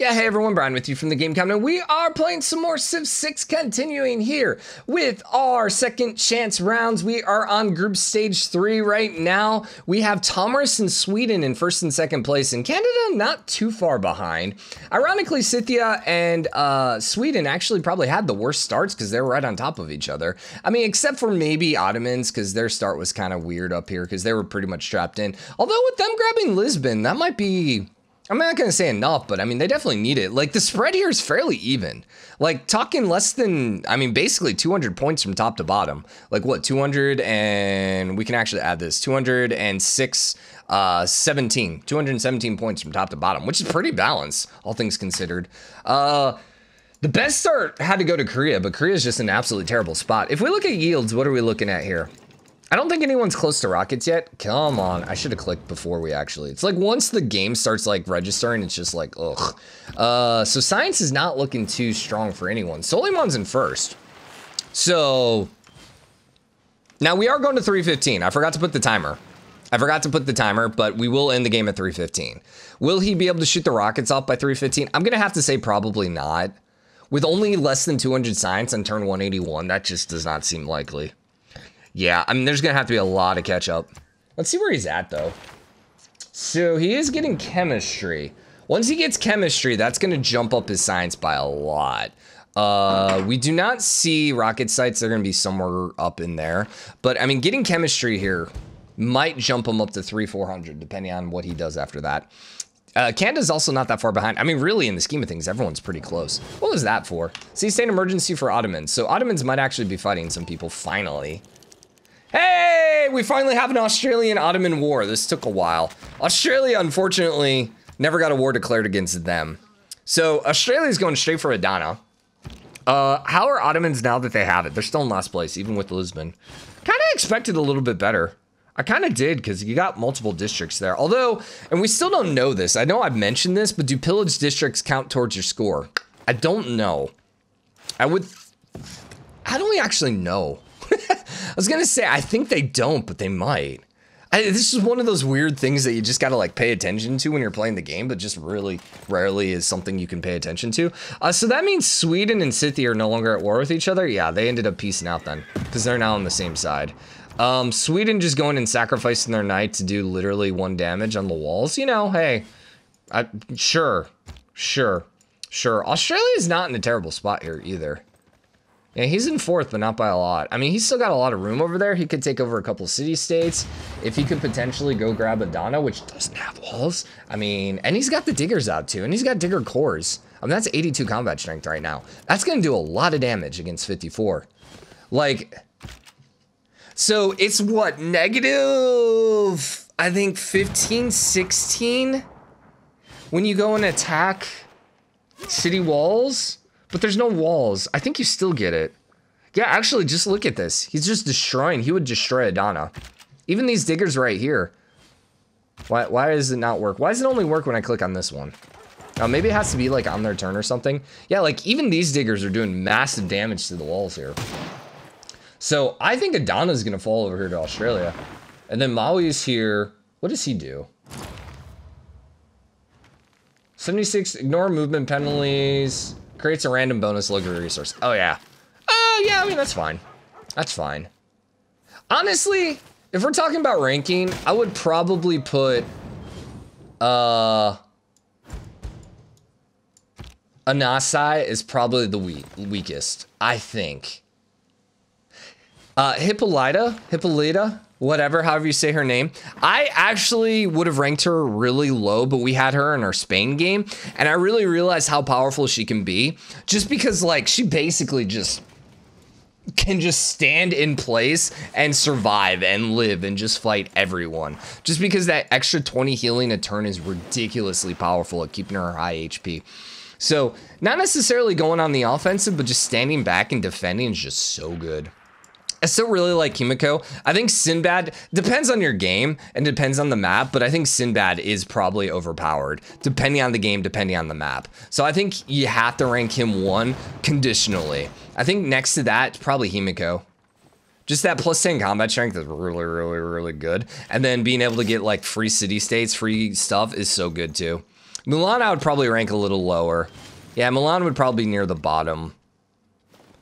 Yeah, hey everyone, Brian with you from the Game Common. We are playing some more Civ 6, continuing here with our second chance rounds. We are on group stage three right now. We have Tomyris and Sweden in first and second place, and Canada not too far behind. Ironically, Scythia and uh, Sweden actually probably had the worst starts because they're right on top of each other. I mean, except for maybe Ottomans because their start was kind of weird up here because they were pretty much trapped in. Although with them grabbing Lisbon, that might be I'm not going to say enough, but I mean, they definitely need it. Like, the spread here is fairly even. Like, talking less than, I mean, basically 200 points from top to bottom. Like, what, 200 and we can actually add this 206, uh, 17, 217 points from top to bottom, which is pretty balanced, all things considered. Uh, the best start had to go to Korea, but Korea is just an absolutely terrible spot. If we look at yields, what are we looking at here? I don't think anyone's close to rockets yet. Come on. I should have clicked before we actually. It's like once the game starts like registering, it's just like, ugh. Uh, so science is not looking too strong for anyone. Suleiman's in first. So now we are going to 315. I forgot to put the timer. I forgot to put the timer, but we will end the game at 315. Will he be able to shoot the rockets off by 315? I'm going to have to say probably not. With only less than 200 science on turn 181, that just does not seem likely. Yeah, I mean, there's going to have to be a lot of catch up. Let's see where he's at, though. So he is getting chemistry. Once he gets chemistry, that's going to jump up his science by a lot. Uh, we do not see rocket sites. They're going to be somewhere up in there. But, I mean, getting chemistry here might jump him up to 3, 400, depending on what he does after that. Uh, Canada's also not that far behind. I mean, really, in the scheme of things, everyone's pretty close. What was that for? See, state emergency for Ottomans. So Ottomans might actually be fighting some people, finally. Hey, we finally have an Australian Ottoman war. This took a while. Australia, unfortunately, never got a war declared against them. So Australia's going straight for Adana. Uh, how are Ottomans now that they have it? They're still in last place, even with Lisbon. Kind of expected a little bit better. I kind of did because you got multiple districts there. Although, and we still don't know this. I know I've mentioned this, but do pillage districts count towards your score? I don't know. I would. How do we actually know? I was gonna say I think they don't, but they might. I, this is one of those weird things that you just gotta like pay attention to when you're playing the game, but just really rarely is something you can pay attention to. Uh, so that means Sweden and Scythia are no longer at war with each other. Yeah, they ended up piecing out then because they're now on the same side. Um, Sweden just going and sacrificing their knight to do literally one damage on the walls. You know, hey, I, sure, sure, sure. Australia is not in a terrible spot here either. Yeah, he's in fourth, but not by a lot. I mean, he's still got a lot of room over there. He could take over a couple city states. If he could potentially go grab Adana, which doesn't have walls. I mean, and he's got the diggers out too, and he's got digger corps. I mean, that's 82 combat strength right now. That's going to do a lot of damage against 54. Like, so it's what, negative, I think 15, 16? When you go and attack city walls? But there's no walls. I think you still get it. Yeah, actually, just look at this. He's just destroying. He would destroy Adana. Even these diggers right here. Why, why does it not work? Why does it only work when I click on this one? Oh, maybe it has to be like on their turn or something. Yeah, like even these diggers are doing massive damage to the walls here. So I think Adana's going to fall over here to Australia. And then Maui's here. What does he do? 76, ignore movement penalties. Creates a random bonus luxury resource. Oh, yeah. Oh, yeah, I mean, that's fine. That's fine. Honestly, if we're talking about ranking, I would probably put, uh, Anansi is probably the weak, weakest, I think. Uh, Hippolyta, Hippolyta, whatever, however you say her name. I actually would have ranked her really low, but we had her in our Spain game, and I really realized how powerful she can be. Just because, like, she basically just can just stand in place and survive and live and just fight everyone. Just because that extra 20 healing a turn is ridiculously powerful at keeping her high HP. So, not necessarily going on the offensive, but just standing back and defending is just so good. I still really like Himiko. I think Sinbad depends on your game and depends on the map, but I think Sinbad is probably overpowered depending on the game, depending on the map. So I think you have to rank him one conditionally. I think next to that, probably Himiko. Just that plus 10 combat strength is really, really, really good. And then being able to get like free city states, free stuff is so good too. Mulan I would probably rank a little lower. Yeah, Mulan would probably be near the bottom.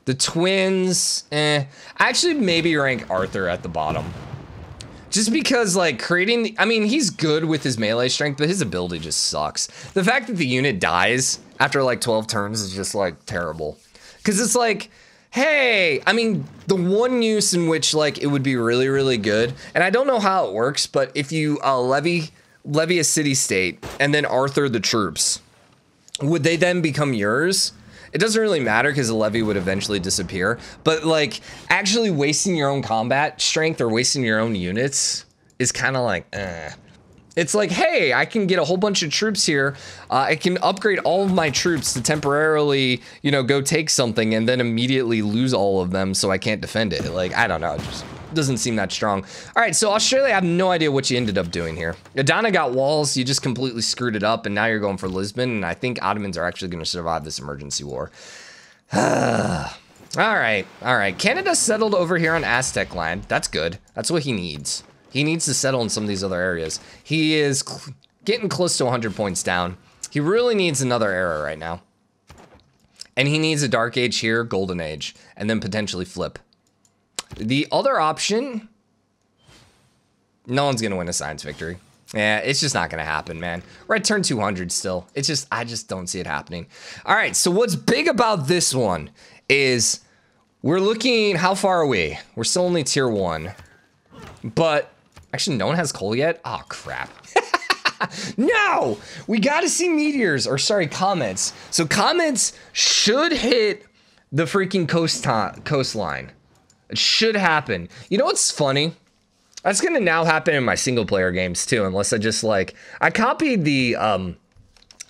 The twins, eh. Actually, maybe rank Arthur at the bottom. Just because, like, creating, the, I mean, he's good with his melee strength, but his ability just sucks. The fact that the unit dies after, like, 12 turns is just, like, terrible. Because it's like, hey, I mean, the one use in which, like, it would be really, really good, and I don't know how it works, but if you uh, levy, levy a city-state, and then Arthur the troops, would they then become yours? It doesn't really matter because the levy would eventually disappear. But like actually wasting your own combat strength or wasting your own units is kind of like, eh. It's like, hey, I can get a whole bunch of troops here. Uh, I can upgrade all of my troops to temporarily, you know, go take something and then immediately lose all of them so I can't defend it. Like, I don't know. Just doesn't seem that strong. All right, so Australia, I have no idea what you ended up doing here. Adana got walls, you just completely screwed it up, and now you're going for Lisbon, and I think Ottomans are actually going to survive this emergency war. all right, all right. Canada settled over here on Aztec land. That's good. That's what he needs. He needs to settle in some of these other areas. He is cl getting close to 100 points down. He really needs another era right now. And he needs a Dark Age here, Golden Age, and then potentially flip. The other option, no one's going to win a science victory. Yeah, it's just not going to happen, man. At turn 200 still. It's just, I just don't see it happening. All right, so what's big about this one is we're looking, how far are we? We're still only tier one. But, actually, no one has coal yet? Oh, crap. no! We got to see meteors, or sorry, comets. So comets should hit the freaking coast coastline. It should happen. You know what's funny? That's gonna now happen in my single player games too, unless I just like I copied the um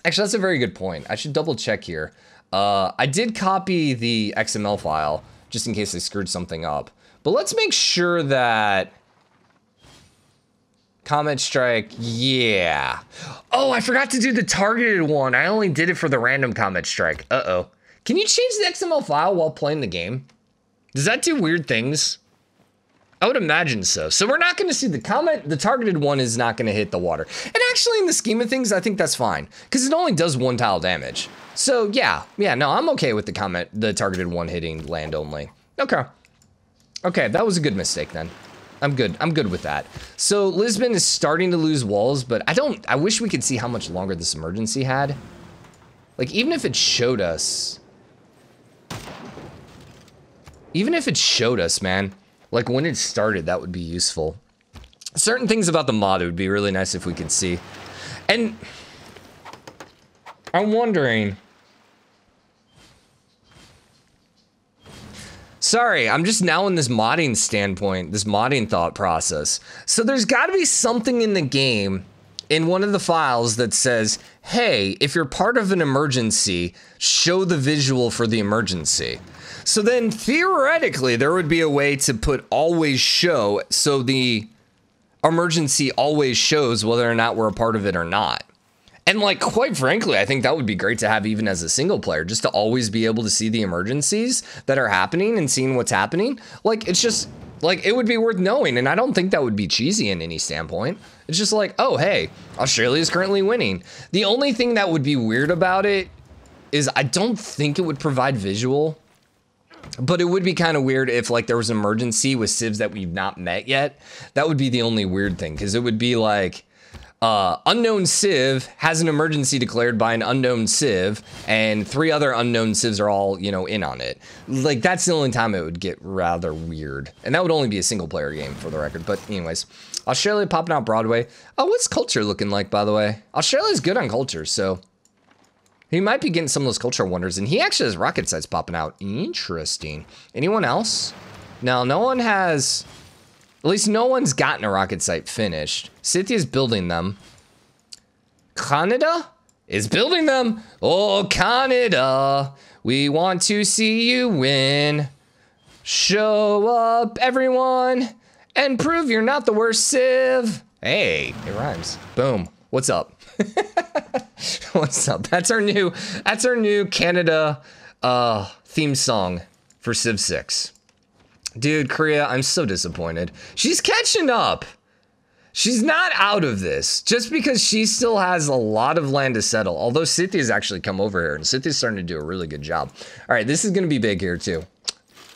actually that's a very good point. I should double check here. Uh I did copy the XML file just in case I screwed something up. But let's make sure that Comet Strike, yeah. Oh, I forgot to do the targeted one. I only did it for the random Comet Strike. Uh-oh. Can you change the XML file while playing the game? Does that do weird things? I would imagine so. So we're not going to see the comment. The targeted one is not going to hit the water. And actually, in the scheme of things, I think that's fine because it only does one tile damage. So yeah, yeah, no, I'm okay with the comment, the targeted one hitting land only. Okay. Okay, that was a good mistake then. I'm good. I'm good with that. So Lisbon is starting to lose walls, but I don't, I wish we could see how much longer this emergency had. Like, even if it showed us, even if it showed us, man, like when it started, that would be useful. Certain things about the mod, it would be really nice if we could see. And I'm wondering, Sorry, I'm just now in this modding standpoint, this modding thought process. So there's got to be something in the game in one of the files that says, hey, if you're part of an emergency, show the visual for the emergency. So then theoretically, there would be a way to put always show so the emergency always shows whether or not we're a part of it or not. And like, quite frankly, I think that would be great to have even as a single player, just to always be able to see the emergencies that are happening and seeing what's happening. Like, it's just like it would be worth knowing. And I don't think that would be cheesy in any standpoint. It's just like, oh, hey, Australia is currently winning. The only thing that would be weird about it is I don't think it would provide visual but it would be kind of weird if like there was an emergency with civs that we've not met yet. That would be the only weird thing because it would be like uh, unknown civ has an emergency declared by an unknown civ, and three other unknown civs are all you know in on it. Like that's the only time it would get rather weird, and that would only be a single player game for the record. But anyways, Australia popping out Broadway. Oh, what's culture looking like by the way? Australia's good on culture, so he might be getting some of those cultural wonders, and he actually has rocket sites popping out. Interesting. Anyone else? No, no one has... At least no one's gotten a rocket site finished. Scythia's building them. Canada is building them. Oh, Canada, we want to see you win. Show up, everyone, and prove you're not the worst civ. Hey, it rhymes. Boom. What's up? What's up? That's our new that's our new Canada uh theme song for Civ 6. Dude, Korea, I'm so disappointed. She's catching up. She's not out of this just because she still has a lot of land to settle. Although Scythia's actually come over here and Scythia's starting to do a really good job. All right, this is going to be big here too.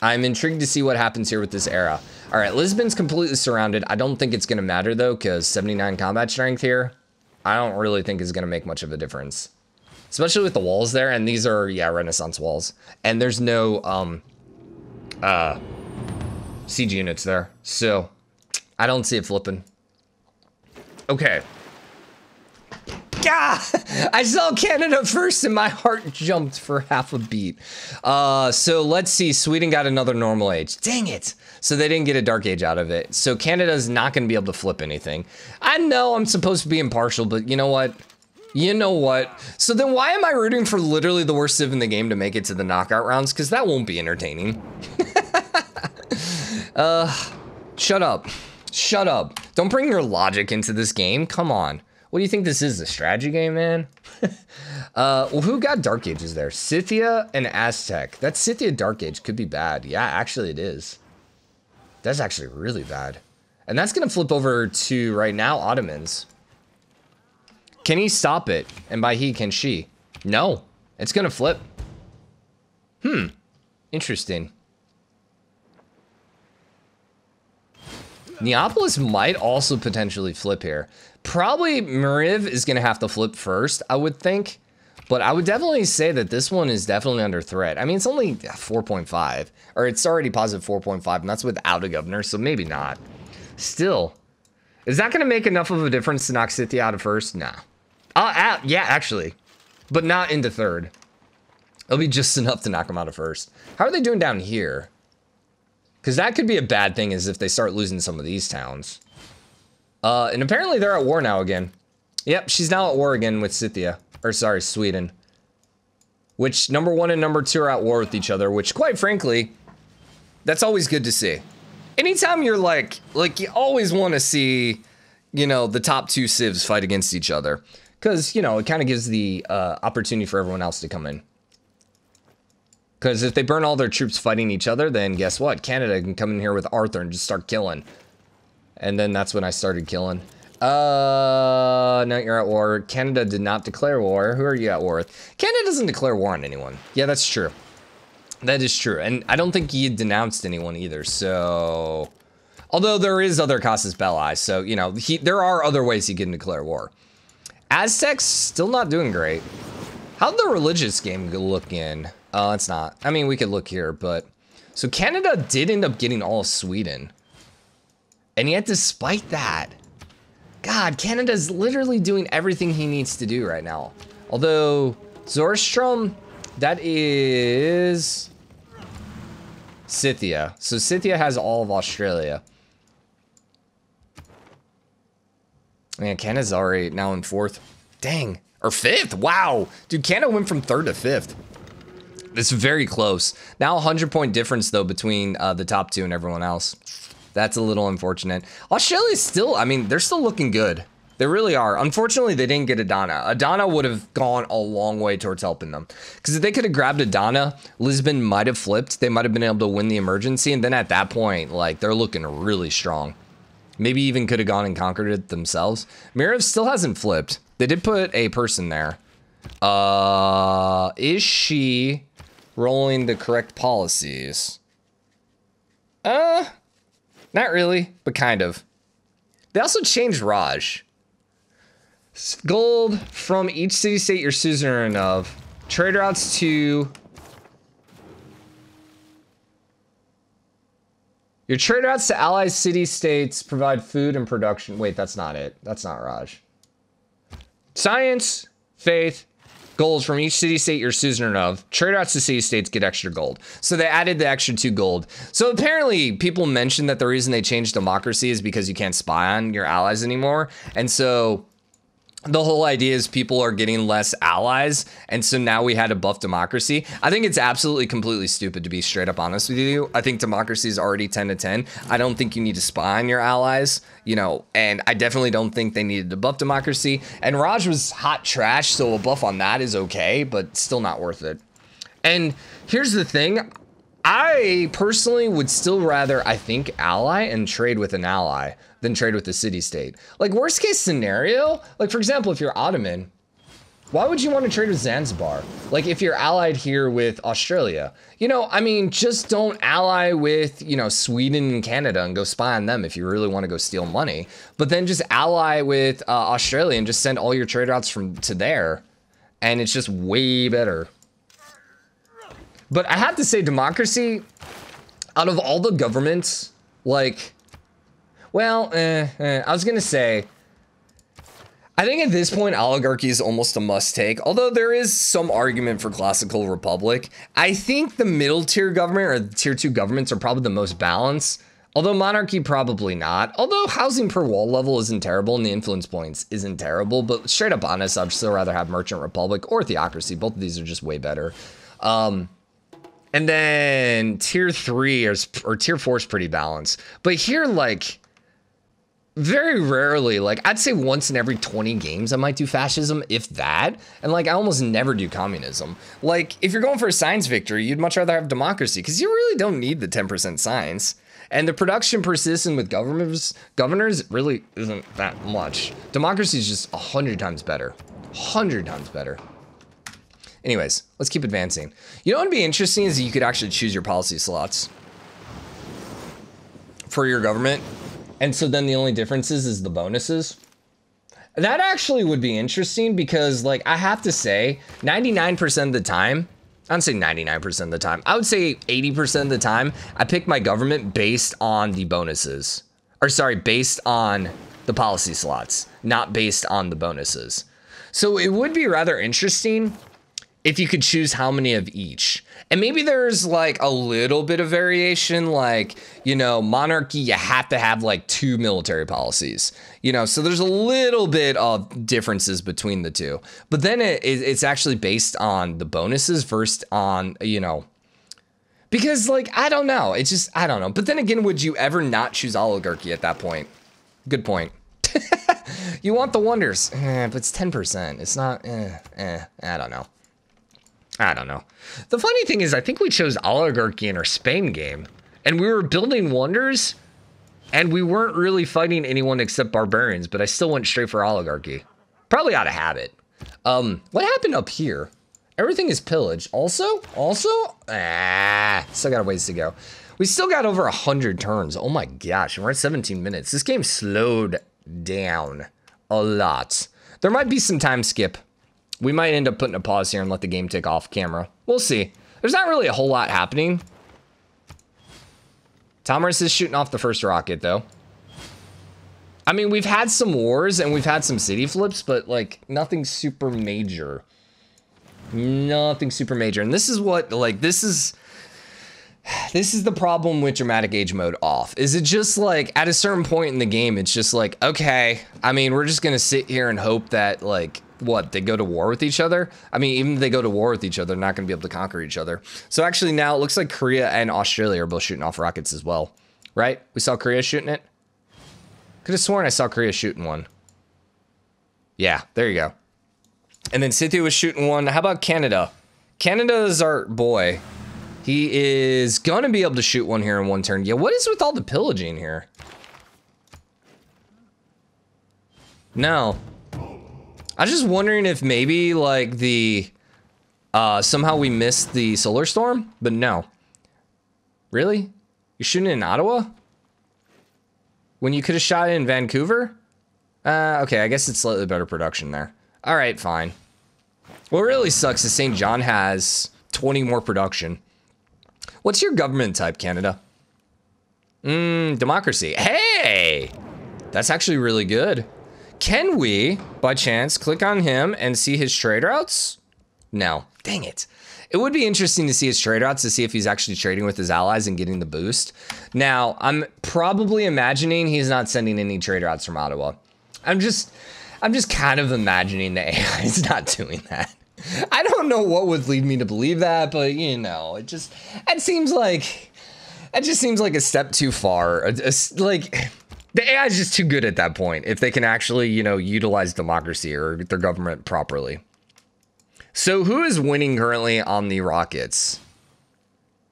I'm intrigued to see what happens here with this era. All right, Lisbon's completely surrounded. I don't think it's going to matter though because 79 combat strength here, I don't really think is going to make much of a difference. Especially with the walls there. And these are, yeah, Renaissance walls. And there's no um, uh, siege units there. So I don't see it flipping. Okay. God, I saw Canada first and my heart jumped for half a beat. Uh, so let's see. Sweden got another normal age. Dang it. So they didn't get a dark age out of it. So Canada's not going to be able to flip anything. I know I'm supposed to be impartial, but you know what? You know what? So then why am I rooting for literally the worst civ in the game to make it to the knockout rounds? Because that won't be entertaining. uh, shut up. Shut up. Don't bring your logic into this game. Come on. What do you think this is, a strategy game, man? uh, well, who got Dark Ages there? Scythia and Aztec. That Scythia Dark Age could be bad. Yeah, actually it is. That's actually really bad. And that's going to flip over to, right now, Ottomans. Can he stop it? And by he, can she? No. It's going to flip. Hmm. Interesting. Neapolis might also potentially flip here. Probably Mariv is going to have to flip first, I would think. But I would definitely say that this one is definitely under threat. I mean, it's only 4.5, or it's already positive 4.5, and that's without a governor, so maybe not. Still, is that going to make enough of a difference to knock City out of first? Nah. Uh, yeah, actually, but not into third. It'll be just enough to knock him out of first. How are they doing down here? Because that could be a bad thing is if they start losing some of these towns. Uh, and apparently they're at war now again. Yep, she's now at war again with Scythia. Or sorry, Sweden. Which number one and number two are at war with each other, which quite frankly, that's always good to see. Anytime you're like, like you always want to see, you know, the top two civs fight against each other. Because, you know, it kind of gives the uh, opportunity for everyone else to come in. Because if they burn all their troops fighting each other, then guess what? Canada can come in here with Arthur and just start killing. And then that's when I started killing. Uh, no, you're at war. Canada did not declare war. Who are you at war with? Canada doesn't declare war on anyone. Yeah, that's true. That is true. And I don't think he denounced anyone either, so... Although there is other casus belli, so, you know, he, there are other ways he can declare war. Aztecs, still not doing great. How'd the religious game look in? Oh, it's not. I mean, we could look here, but... So Canada did end up getting all of Sweden. And yet, despite that... God, Canada's literally doing everything he needs to do right now. Although, Zorstrom, that is... Scythia. So Scythia has all of Australia. Man, Canada's already now in fourth. Dang. Or fifth. Wow. Dude, Canada went from third to fifth. It's very close. Now 100 point difference though between uh, the top two and everyone else. That's a little unfortunate. Australia's still, I mean, they're still looking good. They really are. Unfortunately, they didn't get Adana. Adana would have gone a long way towards helping them. Because if they could have grabbed Adana, Lisbon might have flipped. They might have been able to win the emergency. And then at that point, like, they're looking really strong. Maybe even could have gone and conquered it themselves. Mirav still hasn't flipped. They did put a person there. Uh, is she rolling the correct policies? Uh, not really, but kind of. They also changed Raj. Gold from each city-state you're suzerain of. Trade routes to... Your trade routes to allied city-states provide food and production. Wait, that's not it. That's not Raj. Science, faith, goals from each city state you're suzerain of. Trade routes to city states get extra gold. So they added the extra two gold. So apparently people mentioned that the reason they changed democracy is because you can't spy on your allies anymore. And so the whole idea is people are getting less allies and so now we had to buff democracy. I think it's absolutely completely stupid to be straight up honest with you. I think democracy is already 10 to 10 i don't think you need to spy on your allies you know and i definitely don't think they needed to buff democracy. And raj was hot trash so a buff on that is okay but still not worth it. And here's the thing I personally would still rather, I think, ally and trade with an ally than trade with the city state. Like worst case scenario, like for example, if you're Ottoman, why would you want to trade with Zanzibar? Like if you're allied here with Australia, you know, I mean, just don't ally with, you know, Sweden and Canada and go spy on them if you really want to go steal money. But then just ally with uh, Australia and just send all your trade routes from to there. And it's just way better. But I have to say democracy, out of all the governments, like, well, eh, eh, I was going to say, I think at this point, oligarchy is almost a must take, although there is some argument for classical republic. I think the middle tier government or tier two governments are probably the most balanced, although monarchy probably not. Although housing per wall level isn't terrible and the influence points isn't terrible, but straight up honest, I'd still rather have merchant republic or theocracy. Both of these are just way better. Um, and then tier three is, or tier four is pretty balanced. But here, like, very rarely, like I'd say once in every 20 games, I might do fascism, if that. And like I almost never do communism. Like if you're going for a science victory, you'd much rather have democracy because you really don't need the 10% science. And the production per citizen with governors, governors really isn't that much. Democracy is just a hundred times better, hundred times better. Anyways, let's keep advancing. You know what would be interesting is you could actually choose your policy slots for your government and so then the only differences is, the bonuses. That actually would be interesting because like I have to say 99% of the time, I would say 99% of the time, I would say 80% of the time, I pick my government based on the bonuses. Or sorry, based on the policy slots, not based on the bonuses. So it would be rather interesting if you could choose how many of each. And maybe there's like a little bit of variation, like, you know, monarchy, you have to have like two military policies, you know, so there's a little bit of differences between the two. But then it, it's actually based on the bonuses versus on, you know, because like, I don't know. It's just, I don't know. But then again, would you ever not choose oligarchy at that point? Good point. you want the wonders, eh, but it's 10%. It's not, eh, eh, I don't know. I don't know. The funny thing is, I think we chose oligarchy in our Spain game, and we were building wonders, and we weren't really fighting anyone except barbarians, but I still went straight for oligarchy. Probably out of habit. Um, what happened up here? Everything is pillaged. Also, also, ah, still got a ways to go. We still got over 100 turns. Oh my gosh, we're at 17 minutes. This game slowed down a lot. There might be some time skip we might end up putting a pause here and let the game take off camera. We'll see. There's not really a whole lot happening. Thomas is shooting off the first rocket, though. I mean, we've had some wars and we've had some city flips, but, like, nothing super major. Nothing super major. And this is what, like, this is... This is the problem with dramatic age mode off. Is it just like at a certain point in the game, it's just like, okay, I mean, we're just gonna sit here and hope that like what they go to war with each other? I mean even if they go to war with each other they're not going to be able to conquer each other. So actually now it looks like korea and australia are both shooting off rockets as well right? We saw korea shooting it? Could have sworn i saw korea shooting one. Yeah there you go. And then Scythia was shooting one. How about canada? Canada's our boy. He is gonna be able to shoot one here in one turn. Yeah what is with all the pillaging here? No I was just wondering if maybe like the uh somehow we missed the solar storm, but no. Really? You're shooting in Ottawa? When you could have shot in Vancouver? Uh, okay, I guess it's slightly better production there. All right, fine. What really sucks is St. John has 20 more production. What's your government type, Canada? Mmm, democracy. Hey! That's actually really good. Can we, by chance, click on him and see his trade routes? No. Dang it. It would be interesting to see his trade routes to see if he's actually trading with his allies and getting the boost. Now, I'm probably imagining he's not sending any trade routes from Ottawa. I'm just, I'm just kind of imagining the AI is not doing that. I don't know what would lead me to believe that, but you know, it just, it seems like, it just seems like a step too far. Like, the AI is just too good at that point if they can actually, you know, utilize democracy or their government properly. So who is winning currently on the Rockets?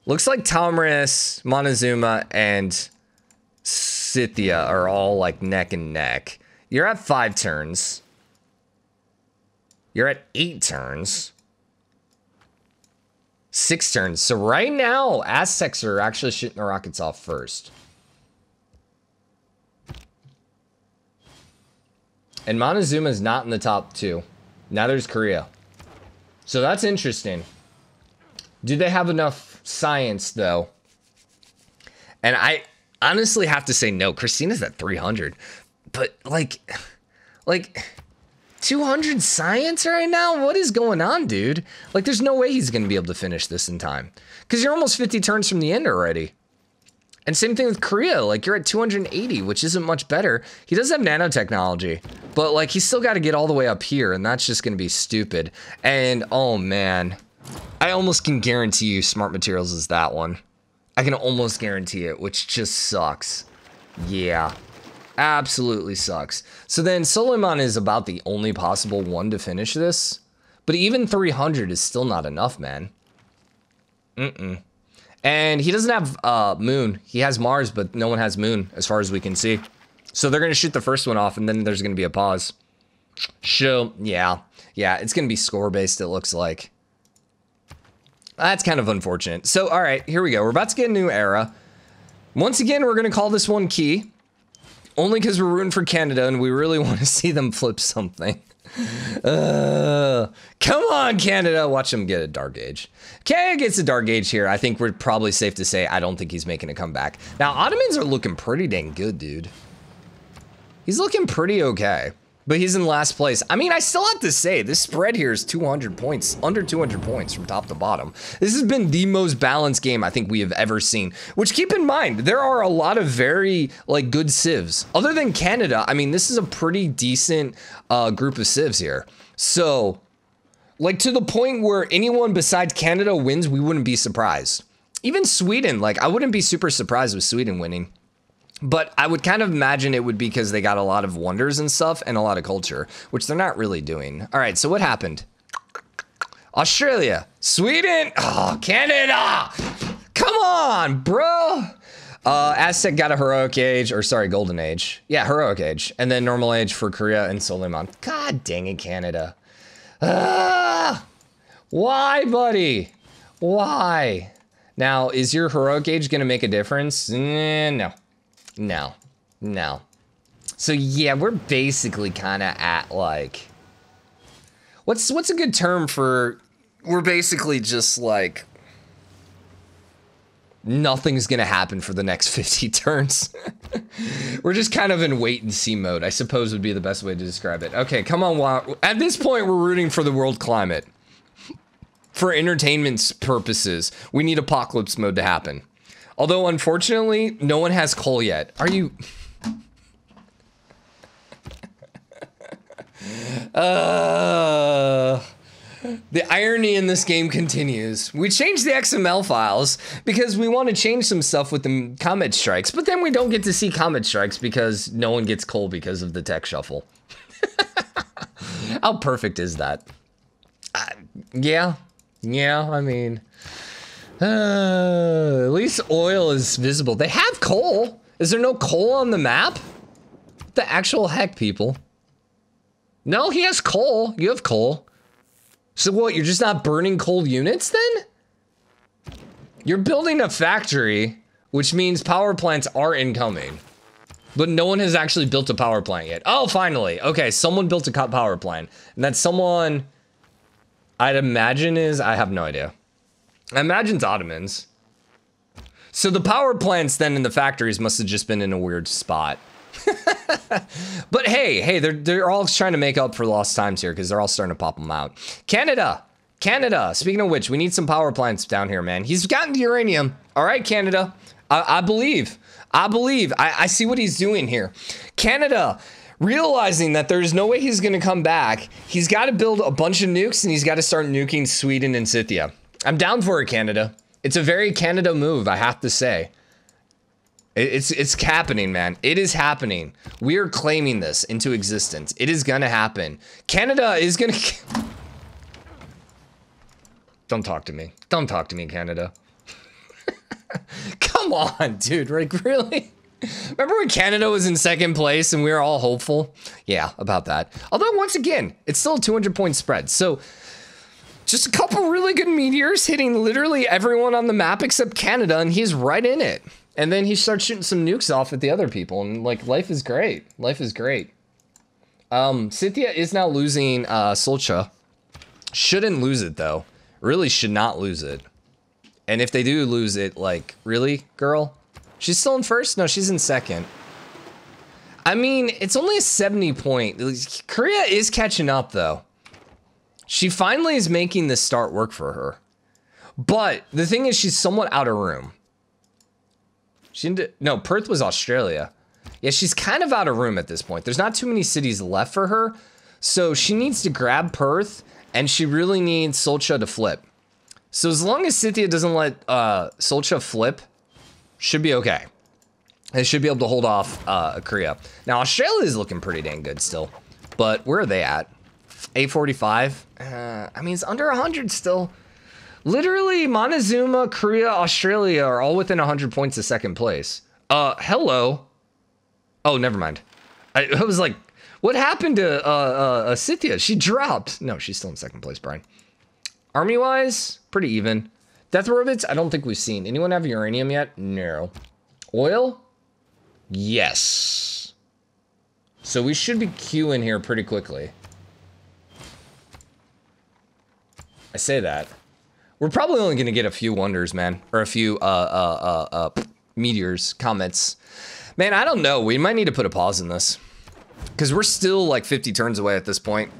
Looks like Tomyris, Montezuma, and Scythia are all like neck and neck. You're at five turns. You're at eight turns. Six turns. So right now, Aztecs are actually shooting the rockets off first. And Montezuma is not in the top two. Neither is Korea. So that's interesting. Do they have enough science, though? And I honestly have to say no. Kristina's at 300. But, like, like 200 science right now? What is going on, dude? Like, there's no way he's going to be able to finish this in time. Because you're almost 50 turns from the end already. And same thing with Korea. Like, you're at 280, which isn't much better. He does have nanotechnology, but, like, he's still got to get all the way up here, and that's just going to be stupid. And, oh, man. I almost can guarantee you Smart Materials is that one. I can almost guarantee it, which just sucks. Yeah. Absolutely sucks. So then Suleiman is about the only possible one to finish this. But even 300 is still not enough, man. Mm-mm. And he doesn't have uh, Moon. He has Mars, but no one has Moon, as far as we can see. So they're going to shoot the first one off, and then there's going to be a pause. Show, yeah. Yeah, it's going to be score-based, it looks like. That's kind of unfortunate. So, all right, here we go. We're about to get a new era. Once again, we're going to call this one key. Only because we're rooting for Canada and we really want to see them flip something. Uh, come on, Canada. Watch him get a dark age. Canada gets a dark age here. I think we're probably safe to say I don't think he's making a comeback. Now, Ottomans are looking pretty dang good, dude. He's looking pretty okay. But he's in last place. I mean, I still have to say, this spread here is 200 points, under 200 points from top to bottom. This has been the most balanced game I think we have ever seen. Which, keep in mind, there are a lot of very, like, good civs. Other than Canada, I mean, this is a pretty decent uh, group of civs here. So, like, to the point where anyone besides Canada wins, we wouldn't be surprised. Even Sweden, like, I wouldn't be super surprised with Sweden winning. But I would kind of imagine it would be because they got a lot of wonders and stuff and a lot of culture, which they're not really doing. All right, so what happened? Australia, Sweden, oh, Canada. Come on, bro. Uh, Aztec got a heroic age, or sorry, golden age. Yeah, heroic age. And then normal age for Korea and Suleiman. God dang it, Canada. Ah, why, buddy? Why? Now, is your heroic age going to make a difference? No. No. No. So yeah, we're basically kind of at like What's what's a good term for we're basically just like nothing's going to happen for the next 50 turns. we're just kind of in wait and see mode, I suppose would be the best way to describe it. Okay, come on. At this point, we're rooting for the world climate. For entertainment purposes, we need apocalypse mode to happen. Although, unfortunately, no one has coal yet. Are you... uh... The irony in this game continues. We changed the XML files because we want to change some stuff with the comet strikes, but then we don't get to see comet strikes because no one gets coal because of the tech shuffle. How perfect is that? Uh, yeah, yeah, I mean... Uh, at least oil is visible. They have coal. Is there no coal on the map? What the actual heck, people? No, he has coal. You have coal. So what, you're just not burning coal units then? You're building a factory, which means power plants are incoming. But no one has actually built a power plant yet. Oh, finally. Okay, someone built a power plant. And that someone, I'd imagine is, I have no idea. I imagine Ottomans. So the power plants then in the factories must have just been in a weird spot. but hey, hey, they're, they're all trying to make up for lost times here because they're all starting to pop them out. Canada, Canada. Speaking of which, we need some power plants down here, man. He's gotten uranium. All right, Canada. I, I believe. I believe. I, I see what he's doing here. Canada, realizing that there's no way he's going to come back, he's got to build a bunch of nukes and he's got to start nuking Sweden and Scythia. I'm down for it, Canada. It's a very Canada move, I have to say. It's it's happening, man. It is happening. We are claiming this into existence. It is gonna happen. Canada is gonna. Don't talk to me. Don't talk to me, Canada. come on, dude. Like, really? Remember when Canada was in second place and we were all hopeful? Yeah, about that. Although, once again, it's still a 200 point spread. So, just a couple really good meteors hitting literally everyone on the map except Canada, and he's right in it. And then he starts shooting some nukes off at the other people, and like, life is great. Life is great. Um, Scythia is now losing uh, Solcha. Shouldn't lose it, though. Really should not lose it. And if they do lose it, like, really, girl? She's still in first? No, she's in second. I mean, it's only a 70 point. Korea is catching up, though. She finally is making this start work for her. But the thing is, she's somewhat out of room. She didn't, no, Perth was Australia. Yeah, she's kind of out of room at this point. There's not too many cities left for her. So she needs to grab Perth, and she really needs Solcha to flip. So as long as Scythia doesn't let uh, Solcha flip, should be okay. They should be able to hold off uh, Korea. Now, Australia is looking pretty dang good still. But where are they at? 845? Uh, I mean, it's under 100 still. Literally, Montezuma, Korea, Australia are all within 100 points of second place. Uh, hello. Oh, never mind. I, I was like, what happened to uh, uh, Scythia? She dropped. No, she's still in second place, Brian. Army wise, pretty even. Death Robots, I don't think we've seen. Anyone have uranium yet? No. Oil? Yes. So we should be queuing here pretty quickly. I say that. We're probably only going to get a few wonders, man. Or a few uh, uh, uh, uh, meteors, comets. Man, I don't know. We might need to put a pause in this. Because we're still like 50 turns away at this point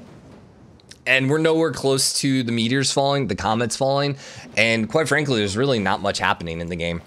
and we're nowhere close to the meteors falling, the comets falling, and quite frankly, there's really not much happening in the game.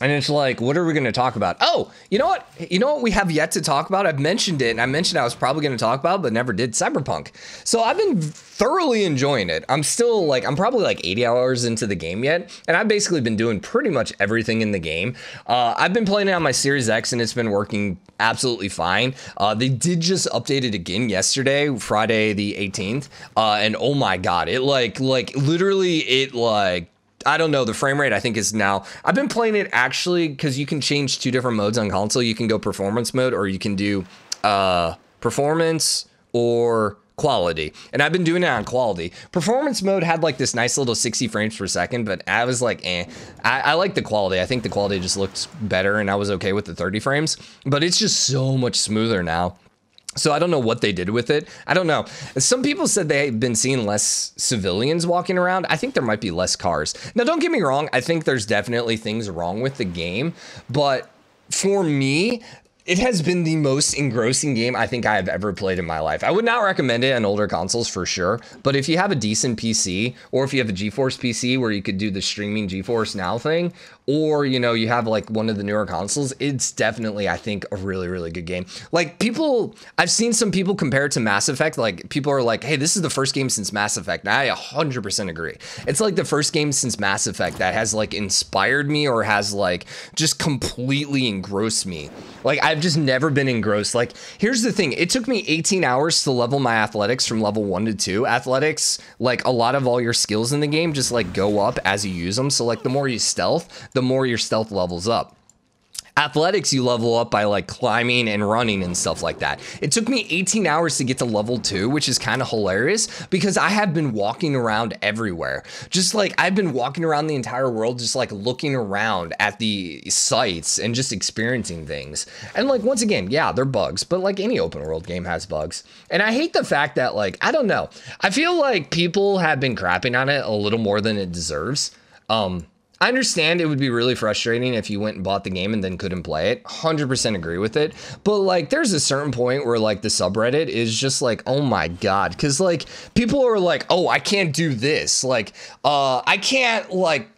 And it's like, what are we going to talk about? Oh, you know what? You know what we have yet to talk about? I've mentioned it, and I mentioned I was probably going to talk about, but never did. Cyberpunk. So I've been thoroughly enjoying it. I'm still like, I'm probably like 80 hours into the game yet, and I've basically been doing pretty much everything in the game. Uh, I've been playing it on my Series X, and it's been working absolutely fine. Uh, they did just update it again yesterday, Friday the 18th, uh, and oh my god, it like, like literally, it like I don't know. The frame rate I think is now. I've been playing it actually because you can change two different modes on console. You can go performance mode or you can do uh, performance or quality. And I've been doing it on quality. Performance mode had like this nice little 60 frames per second, but I was like, eh. I, I like the quality. I think the quality just looked better and I was okay with the 30 frames, but it's just so much smoother now. So I don't know what they did with it. I don't know. Some people said they've been seeing less civilians walking around. I think there might be less cars. Now, don't get me wrong. I think there's definitely things wrong with the game, but for me, it has been the most engrossing game I think I have ever played in my life. I would not recommend it on older consoles for sure, but if you have a decent PC or if you have a GeForce PC where you could do the streaming GeForce Now thing, or you know you have like one of the newer consoles it's definitely i think a really really good game. Like people i've seen some people compare it to mass effect. Like people are like hey this is the first game since mass effect. And i 100% agree. It's like the first game since mass effect that has like inspired me or has like just completely engrossed me. Like i've just never been engrossed. Like here's the thing. It took me 18 hours to level my athletics from level 1 to 2 athletics like a lot of all your skills in the game just like go up as you use them so like the more you stealth the more your stealth levels up. Athletics, you level up by like climbing and running and stuff like that. It took me 18 hours to get to level two, which is kind of hilarious because I have been walking around everywhere. Just like I've been walking around the entire world, just like looking around at the sites and just experiencing things. And like, once again, yeah, they're bugs, but like any open world game has bugs. And I hate the fact that, like, I don't know. I feel like people have been crapping on it a little more than it deserves. Um, I understand it would be really frustrating if you went and bought the game and then couldn't play it. 100% agree with it. But like there's a certain point where like the subreddit is just like, "Oh my god." Cuz like people are like, "Oh, I can't do this." Like uh I can't like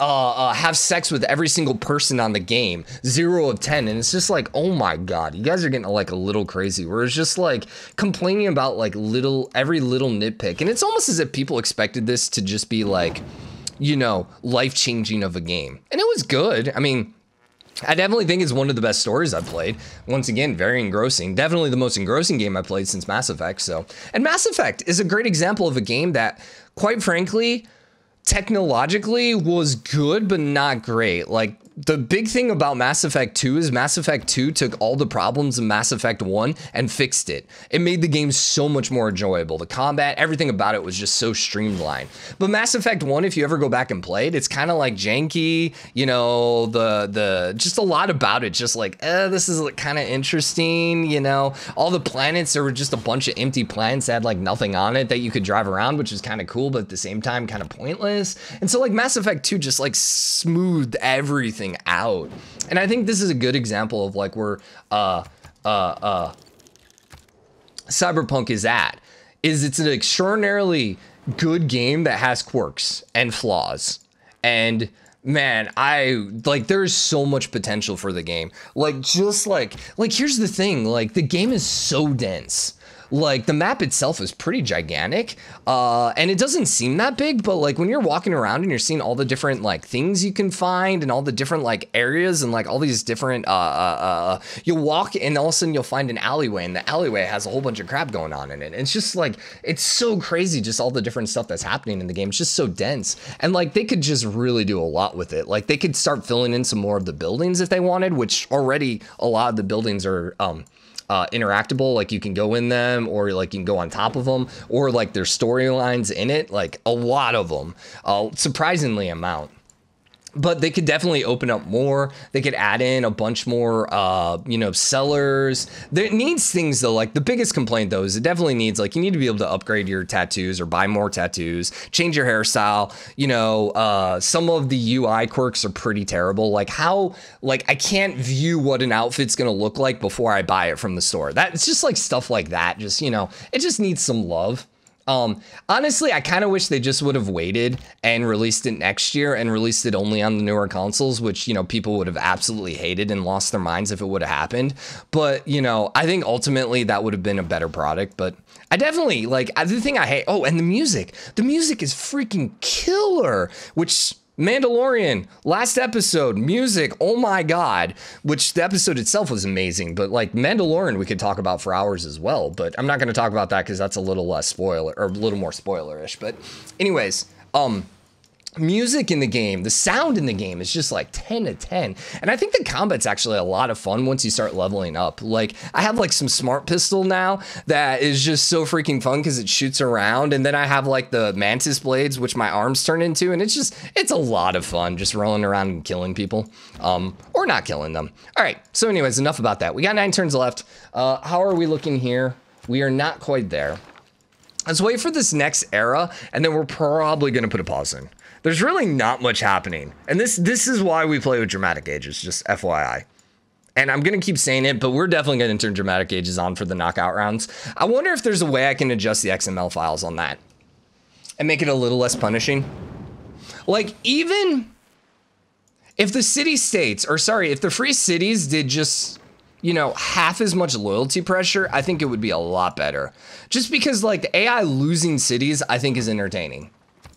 uh, uh, have sex with every single person on the game, zero of ten, and it's just like, oh my god, you guys are getting like a little crazy. Where it's just like complaining about like little every little nitpick, and it's almost as if people expected this to just be like you know, life changing of a game. And it was good. I mean, I definitely think it's one of the best stories I've played. Once again, very engrossing. Definitely the most engrossing game I've played since Mass Effect. So, and Mass Effect is a great example of a game that, quite frankly, technologically was good but not great. Like the big thing about Mass Effect 2 is Mass Effect 2 took all the problems of Mass Effect 1 and fixed it. It made the game so much more enjoyable. The combat, everything about it was just so streamlined. But Mass Effect 1, if you ever go back and play it, it's kind of like janky, you know, the the just a lot about it just like, eh, this is kind of interesting, you know. All the planets there were just a bunch of empty planets that had like nothing on it that you could drive around, which is kind of cool, but at the same time kind of pointless. And so like Mass Effect 2 just like smoothed everything out. And I think this is a good example of like where uh uh uh Cyberpunk is at. Is it's an extraordinarily good game that has quirks and flaws. And man, I like there's so much potential for the game. Like just like like here's the thing, like the game is so dense like the map itself is pretty gigantic uh, and it doesn't seem that big but like when you're walking around and you're seeing all the different like things you can find and all the different like areas and like all these different uh, uh, uh, you'll walk and all of a sudden you'll find an alleyway and the alleyway has a whole bunch of crap going on in it. It's just like it's so crazy just all the different stuff that's happening in the game. It's just so dense. And like they could just really do a lot with it. Like they could start filling in some more of the buildings if they wanted which already a lot of the buildings are um uh, interactable. Like you can go in them, or like you can go on top of them, or like there's storylines in it. Like a lot of them, uh, surprisingly amount but they could definitely open up more. They could add in a bunch more, uh, you know, sellers. There needs things though. Like the biggest complaint though is it definitely needs like you need to be able to upgrade your tattoos or buy more tattoos, change your hairstyle. You know, uh, some of the UI quirks are pretty terrible. Like how, like I can't view what an outfit's gonna look like before I buy it from the store. That's just like stuff like that. Just you know, it just needs some love. Um, honestly, I kind of wish they just would have waited and released it next year and released it only on the newer consoles, which, you know, people would have absolutely hated and lost their minds if it would have happened. But, you know, I think ultimately that would have been a better product. But I definitely like the thing I hate. Oh, and the music. The music is freaking killer, which Mandalorian, last episode, music, oh my god, which the episode itself was amazing, but like Mandalorian we could talk about for hours as well, but I'm not going to talk about that cuz that's a little less spoiler or a little more spoilerish, but anyways, um music in the game, the sound in the game is just like 10 to 10. And I think the combat's actually a lot of fun once you start leveling up. Like I have like some smart pistol now that is just so freaking fun because it shoots around. And then I have like the mantis blades, which my arms turn into. And it's just, it's a lot of fun just rolling around and killing people um, or not killing them. All right. So anyways, enough about that. We got nine turns left. Uh, how are we looking here? We are not quite there. Let's wait for this next era, and then we're probably going to put a pause in. There's really not much happening. And this this is why we play with dramatic ages, just FYI. And I'm gonna keep saying it, but we're definitely gonna turn dramatic ages on for the knockout rounds. I wonder if there's a way I can adjust the XML files on that and make it a little less punishing. Like even if the city states, or sorry, if the free cities did just you know, half as much loyalty pressure, I think it would be a lot better. Just because like the AI losing cities, I think is entertaining.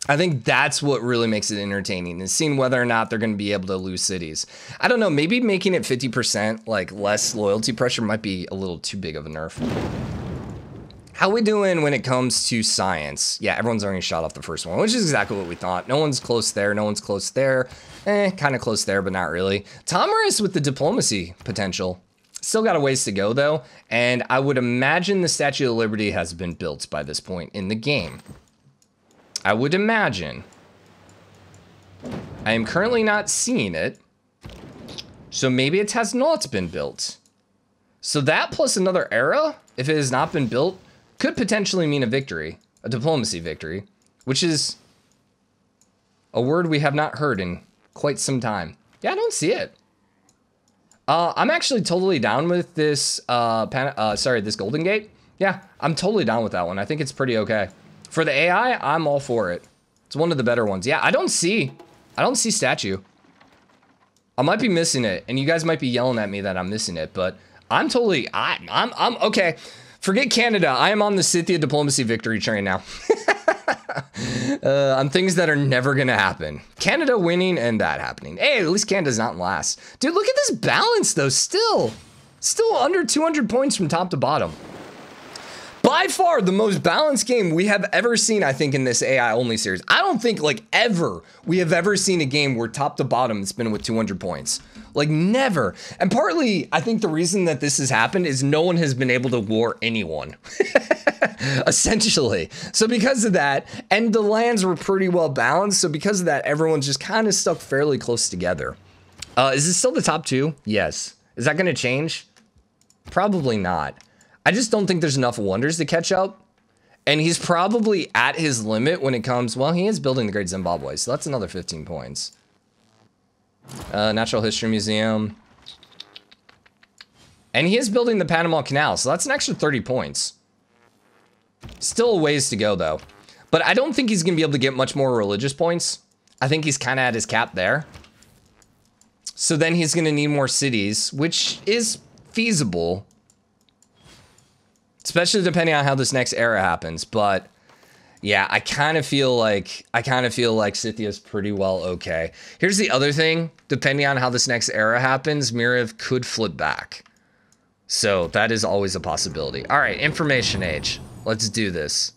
I think that's what really makes it entertaining is seeing whether or not they're going to be able to lose cities. I don't know, maybe making it 50% like less loyalty pressure might be a little too big of a nerf. How we doing when it comes to science? Yeah, everyone's already shot off the first one, which is exactly what we thought. No one's close there, no one's close there. Eh, kind of close there, but not really. Tomyris with the diplomacy potential. Still got a ways to go though, and I would imagine the Statue of Liberty has been built by this point in the game. I would imagine. I am currently not seeing it. So maybe it has not been built. So that plus another era, if it has not been built, could potentially mean a victory, a diplomacy victory, which is a word we have not heard in quite some time. Yeah, I don't see it. Uh, I'm actually totally down with this, uh, uh, sorry, this Golden Gate. Yeah, I'm totally down with that one. I think it's pretty okay. For the AI, I'm all for it. It's one of the better ones. Yeah, I don't see, I don't see statue. I might be missing it, and you guys might be yelling at me that I'm missing it, but I'm totally, I, I'm, I'm, okay. Forget Canada. I am on the Scythia diplomacy victory train now. uh, on things that are never gonna happen. Canada winning and that happening. Hey, at least Canada's not last. Dude, look at this balance though, still. Still under 200 points from top to bottom. By far the most balanced game we have ever seen, I think, in this AI only series. I don't think, like, ever we have ever seen a game where top to bottom it's been with 200 points. Like, never. And partly, I think the reason that this has happened is no one has been able to war anyone. Essentially. So, because of that, and the lands were pretty well balanced. So, because of that, everyone's just kind of stuck fairly close together. Uh, is this still the top two? Yes. Is that going to change? Probably not. I just don't think there's enough wonders to catch up. And he's probably at his limit when it comes, well, he is building the Great Zimbabwe, so that's another 15 points. Uh, Natural History Museum. And he is building the Panama Canal, so that's an extra 30 points. Still a ways to go, though. But I don't think he's going to be able to get much more religious points. I think he's kind of at his cap there. So then he's going to need more cities, which is feasible. Especially depending on how this next era happens. But yeah, I kind of feel like I kind of feel like Scythia's pretty well okay. Here's the other thing, depending on how this next era happens, Miriv could flip back. So that is always a possibility. All right, information age. Let's do this.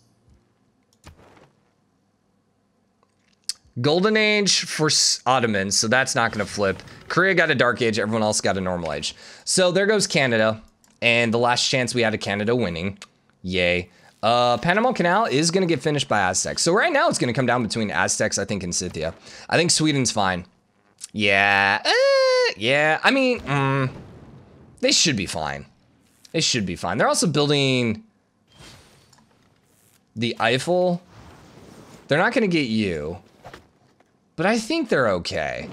Golden Age for Ottomans, so that's not going to flip. Korea got a Dark Age, everyone else got a Normal Age. So there goes Canada, and the last chance we had of Canada winning. Yay. Uh, Panama Canal is going to get finished by Aztecs. So right now it's going to come down between Aztecs, I think, and Scythia. I think Sweden's fine. Yeah. Eh, yeah. I mean, mm, they should be fine. They should be fine. They're also building the Eiffel. They're not going to get you. But I think they're okay.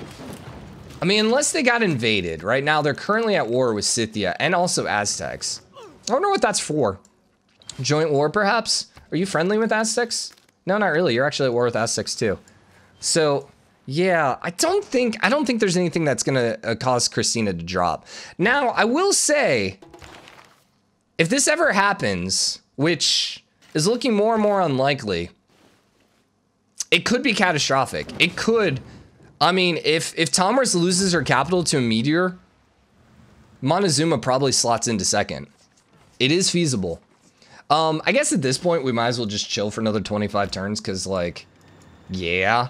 I mean, unless they got invaded. Right now, they're currently at war with Scythia and also Aztecs. I wonder what that's for. Joint war, perhaps? Are you friendly with Aztecs? No, not really. You're actually at war with Aztecs, too. So, yeah, I don't think I don't think there's anything that's gonna uh, cause Kristina to drop. Now, I will say, if this ever happens, which is looking more and more unlikely, it could be catastrophic. It could. I mean, if if Tomyris loses her capital to a meteor, Montezuma probably slots into second. It is feasible. Um, I guess at this point we might as well just chill for another 25 turns because, like, yeah.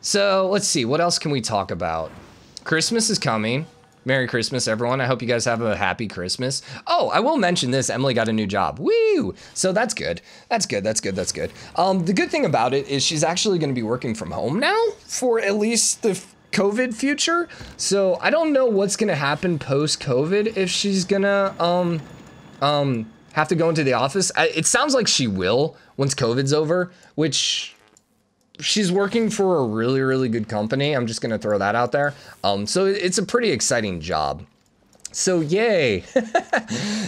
So let's see. What else can we talk about? Christmas is coming. Merry Christmas, everyone. I hope you guys have a happy Christmas. Oh, I will mention this. Emily got a new job. Woo! So that's good. That's good. That's good. That's good. Um, the good thing about it is she's actually going to be working from home now for at least the COVID future. So I don't know what's going to happen post COVID if she's going to um um have to go into the office. I, it sounds like she will once COVID's over, which she's working for a really, really good company. I'm just going to throw that out there. Um, so it's a pretty exciting job. So yay.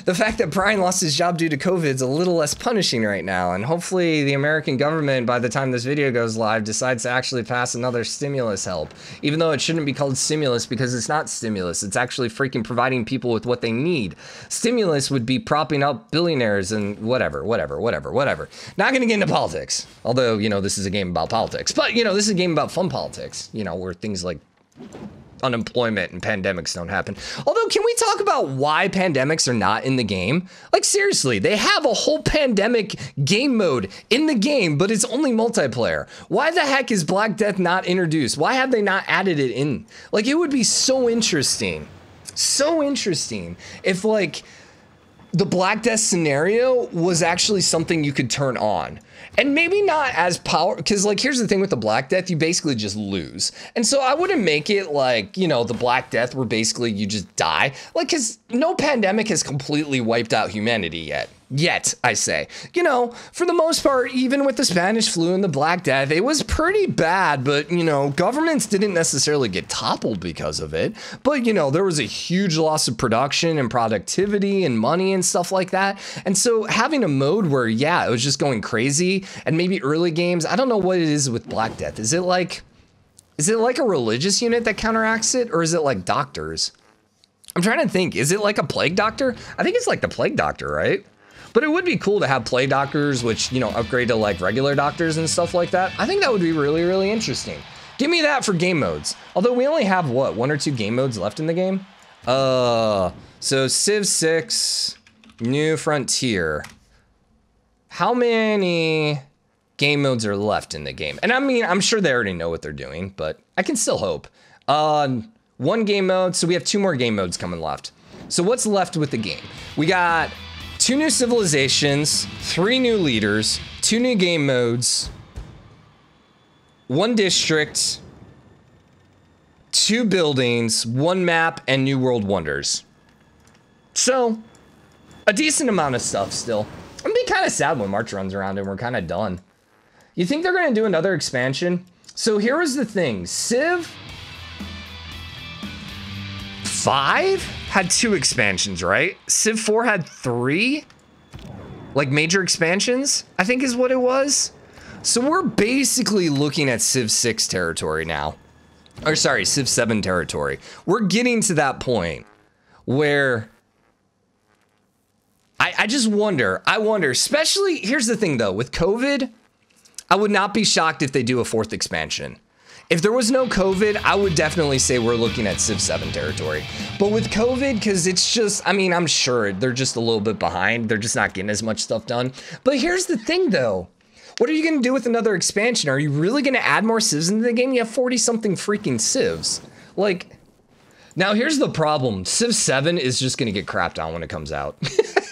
the fact that Brian lost his job due to COVID is a little less punishing right now. And hopefully the American government, by the time this video goes live, decides to actually pass another stimulus help. Even though it shouldn't be called stimulus because it's not stimulus. It's actually freaking providing people with what they need. Stimulus would be propping up billionaires and whatever, whatever, whatever, whatever. Not to get into politics. Although, you know, this is a game about politics. But, you know, this is a game about fun politics. You know, where things like unemployment and pandemics don't happen. Although, can we talk about why pandemics are not in the game? Like, seriously, they have a whole pandemic game mode in the game, but it's only multiplayer. Why the heck is Black Death not introduced? Why have they not added it in? Like, it would be so interesting. So interesting if, like, the Black Death scenario was actually something you could turn on. And maybe not as power, because like here's the thing with the Black Death, you basically just lose. And so I wouldn't make it like, you know, the Black Death where basically you just die. Like, because no pandemic has completely wiped out humanity yet. Yet, I say. You know, for the most part, even with the Spanish flu and the Black Death, it was pretty bad, but, you know, governments didn't necessarily get toppled because of it. But, you know, there was a huge loss of production and productivity and money and stuff like that. And so having a mode where, yeah, it was just going crazy and maybe early games, I don't know what it is with Black Death. Is it like. Is it like a religious unit that counteracts it, or is it like doctors? I'm trying to think. Is it like a plague doctor? I think it's like the plague doctor, right? But it would be cool to have plague doctors, which, you know, upgrade to like regular doctors and stuff like that. I think that would be really, really interesting. Give me that for game modes. Although we only have, what, one or two game modes left in the game? Uh, so Civ 6, New Frontier. how many game modes are left in the game? And I mean, I'm sure they already know what they're doing, but I can still hope. Uh, one game mode, so we have two more game modes coming left. So what's left with the game? We got two new civilizations, three new leaders, two new game modes, one district, two buildings, one map, and New World Wonders. So, a decent amount of stuff still. I'm be kind of sad when March runs around and we're kind of done. You think they're gonna do another expansion? So here is the thing, Civ 5 had two expansions, right? Civ 4 had three? Like major expansions, I think is what it was. So we're basically looking at Civ 6 territory now. Or sorry, Civ 7 territory. We're getting to that point where I, I just wonder, I wonder, especially, here's the thing though, with COVID, I would not be shocked if they do a fourth expansion. If there was no COVID, I would definitely say we're looking at Civ 7 territory. But with COVID, because it's just, I mean, I'm sure they're just a little bit behind. They're just not getting as much stuff done. But here's the thing though. What are you going to do with another expansion? Are you really going to add more civs into the game? You have 40 something freaking civs. Like, now here's the problem. Civ 7 is just going to get crapped on when it comes out.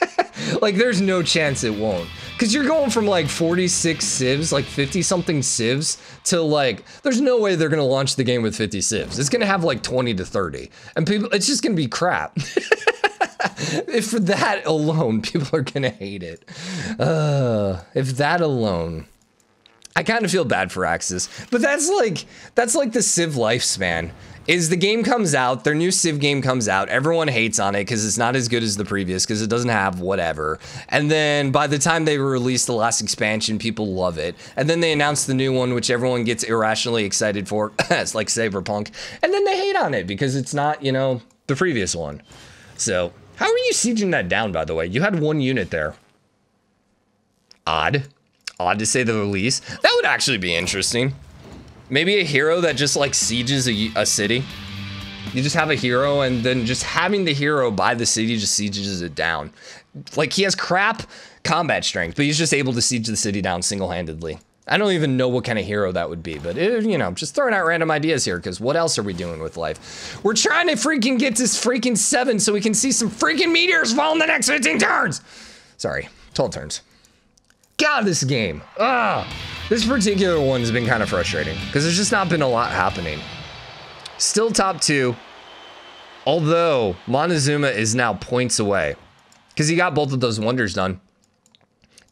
like, there's no chance it won't. Because you're going from like 46 civs, like 50 something civs, to like, there's no way they're going to launch the game with 50 civs. It's going to have like 20 to 30. And people, it's just going to be crap. if for that alone, people are gonna hate it. Uh, if that alone. I kind of feel bad for Axis, but that's like that's like the Civ lifespan. Is the game comes out, their new Civ game comes out, everyone hates on it because it's not as good as the previous because it doesn't have whatever. And then by the time they release the last expansion, people love it. And then they announce the new one, which everyone gets irrationally excited for. it's like Cyberpunk. And then they hate on it because it's not, you know, the previous one. So how are you sieging that down, by the way? You had one unit there. Odd. Odd to say the least. That would actually be interesting. Maybe a hero that just like sieges a, a city. You just have a hero and then just having the hero by the city just sieges it down. Like he has crap combat strength, but he's just able to siege the city down single-handedly. I don't even know what kind of hero that would be, but it, you know, just throwing out random ideas here because what else are we doing with life? We're trying to freaking get this freaking seven so we can see some freaking meteors fall in the next 15 turns. Sorry, 12 turns. God, this game. Ah, this particular one has been kind of frustrating because there's just not been a lot happening. Still top two, although Montezuma is now points away because he got both of those wonders done.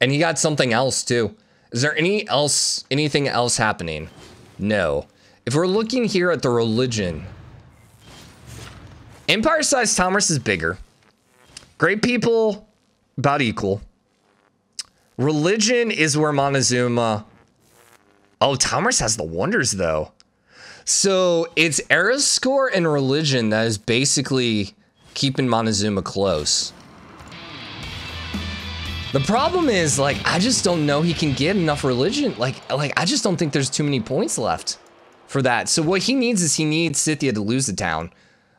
And he got something else too. Is there any else, anything else happening? No. If we're looking here at the religion, Empire size Tomyris is bigger. Great people, about equal. Religion is where Montezuma. Oh, Tomyris has the wonders though. So it's era score and religion that is basically keeping Montezuma close. The problem is, like, I just don't know he can get enough religion. Like, like I just don't think there's too many points left for that. So what he needs is he needs Scythia to lose the town.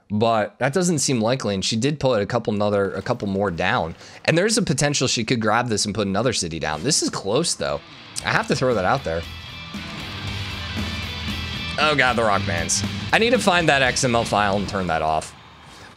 But that doesn't seem likely, and she did put a couple another a couple more down. And there's a potential she could grab this and put another city down. This is close though. I have to throw that out there. Oh god, the rock bands. I need to find that XML file and turn that off.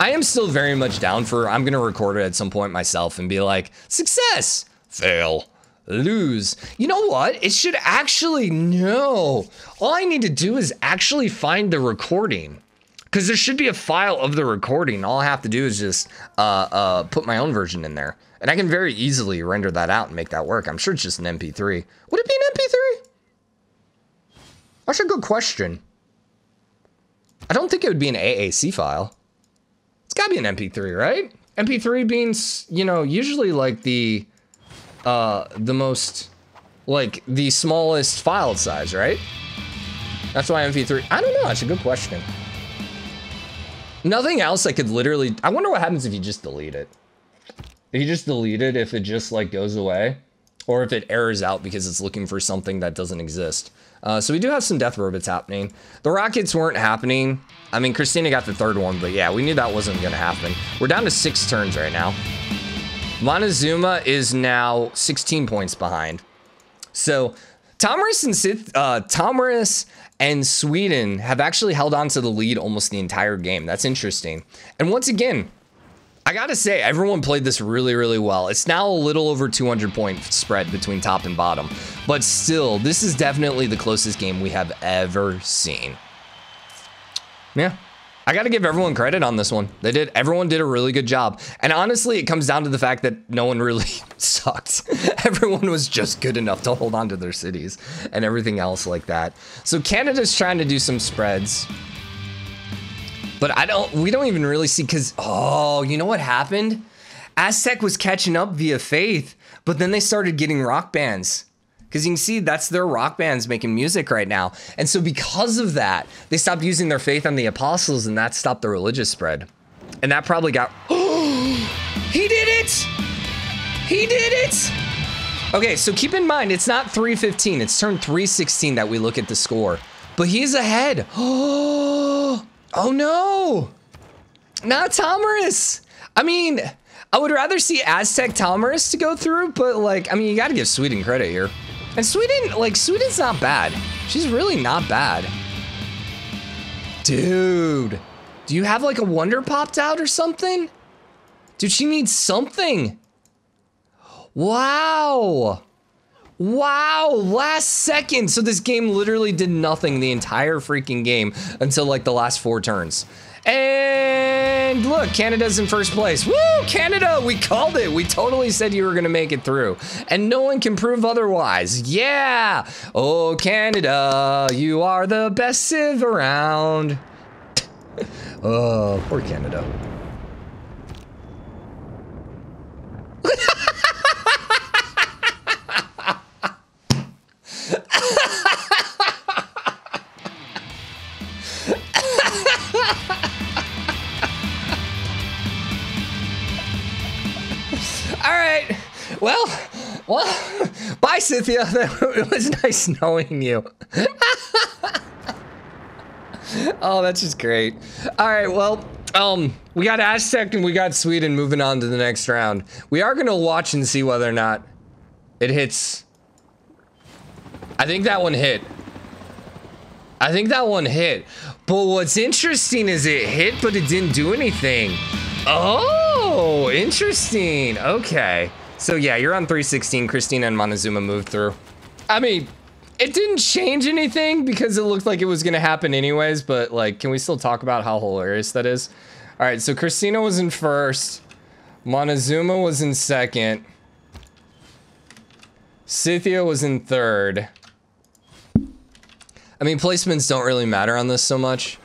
I am still very much down for, I'm to record it at some point myself and be like, success, fail, lose. You know what? It should actually, no. All I need to do is actually find the recording. Because there should be a file of the recording. All I have to do is just uh, uh, put my own version in there. And I can very easily render that out and make that work. I'm sure it's just an MP3. Would it be an MP3? That's a good question. I don't think it would be an AAC file. It's gotta be an MP3, right? MP3 being, you know, usually like the, uh, the most, like the smallest file size, right? That's why MP3, I don't know, that's a good question. Nothing else I could literally, I wonder what happens if you just delete it. If you just delete it, if it just like goes away or if it errors out because it's looking for something that doesn't exist. Uh, so we do have some death robots happening. The rockets weren't happening. I mean, Kristina got the third one, but yeah, we knew that wasn't going to happen. We're down to six turns right now. Montezuma is now 16 points behind. So Tomyris and Sith, uh, Tomyris and Sweden have actually held on to the lead almost the entire game. That's interesting. And once again, I gotta say, everyone played this really, really well. It's now a little over 200 point spread between top and bottom, but still, this is definitely the closest game we have ever seen. Yeah, I got to give everyone credit on this one. They did. Everyone did a really good job. And honestly, it comes down to the fact that no one really sucked. everyone was just good enough to hold on to their cities and everything else like that. So Canada's trying to do some spreads. But I don't, we don't even really see, because, oh, you know what happened? Aztec was catching up via Faith, but then they started getting rock bands. Because you can see that's their rock bands making music right now. And so because of that, they stopped using their faith on the apostles and that stopped the religious spread. And that probably got, he did it! He did it! Okay, so keep in mind, it's not 315, it's turned 316 that we look at the score. But he's ahead. Oh, no! Not Tomyris! I mean, I would rather see Aztec Tomyris to go through, but like, I mean, you gotta give Sweden credit here. And Sweden, like, Sweden's not bad. She's really not bad. Dude, do you have like a wonder popped out or something? Dude, she needs something. Wow. Wow, last second. So this game literally did nothing the entire freaking game until like the last four turns. And look, Canada's in first place. Woo, Canada, we called it. We totally said you were going to make it through. And no one can prove otherwise. Yeah. Oh, Canada, you are the best civ around. oh, poor Canada. Well, bye, Scythia. It was nice knowing you. oh, that's just great. All right, well, um, we got Aztec and we got Sweden moving on to the next round. We are gonna watch and see whether or not it hits. I think that one hit. I think that one hit. But what's interesting is it hit, but it didn't do anything. Oh, interesting. Okay. So yeah, you're on 316. Kristina and Montezuma moved through. I mean, it didn't change anything because it looked like it was going to happen anyways, but like, can we still talk about how hilarious that is? All right, so Kristina was in first. Montezuma was in second. Scythia was in third. I mean, placements don't really matter on this so much.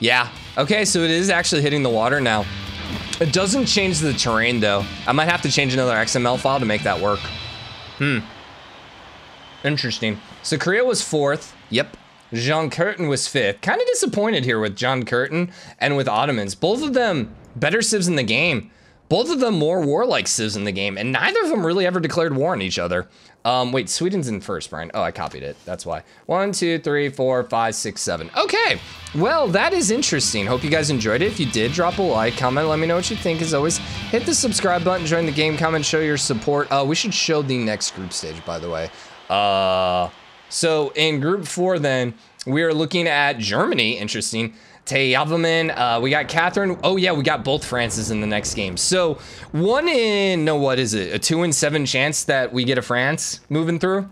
Yeah. Okay, so it is actually hitting the water now. It doesn't change the terrain, though. I might have to change another XML file to make that work. Hmm. Interesting. So Korea was fourth. Yep. John Curtin was fifth. Kind of disappointed here with John Curtin and with Ottomans. Both of them better civs in the game. Both of them more warlike civs in the game, and neither of them really ever declared war on each other. Um, wait, Sweden's in first, Brian. Oh, I copied it. That's why. One, two, three, four, five, six, seven. Okay. Well, that is interesting. Hope you guys enjoyed it. If you did, drop a like, comment, let me know what you think. As always, hit the subscribe button, join the game, comment, show your support. Uh, we should show the next group stage, by the way. Uh, so in group four, then, we are looking at Germany. Interesting. Jayavarman. Uh, we got Catherine. Oh, yeah, we got both Frances in the next game. So one in, no, what is it? A two in seven chance that we get a France moving through?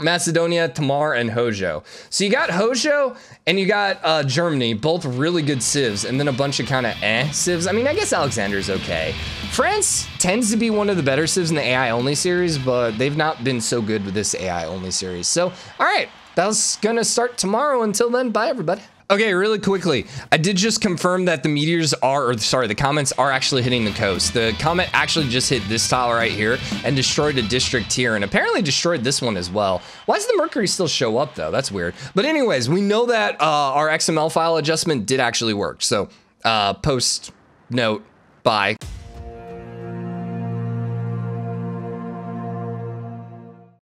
Macedonia, Tamar, and Hojo. So you got Hojo and you got uh, Germany, both really good civs, and then a bunch of kind of eh civs. I mean, I guess Alexander's okay. France tends to be one of the better civs in the AI only series, but they've not been so good with this AI only series. So, all right, that's gonna start tomorrow. Until then, bye everybody. Okay, really quickly, I did just confirm that the meteors are, or sorry, the comets are actually hitting the coast. The comet actually just hit this tile right here and destroyed a district here and apparently destroyed this one as well. Why does the mercury still show up though? That's weird. But anyways, we know that uh, our XML file adjustment did actually work. So uh, post note, bye.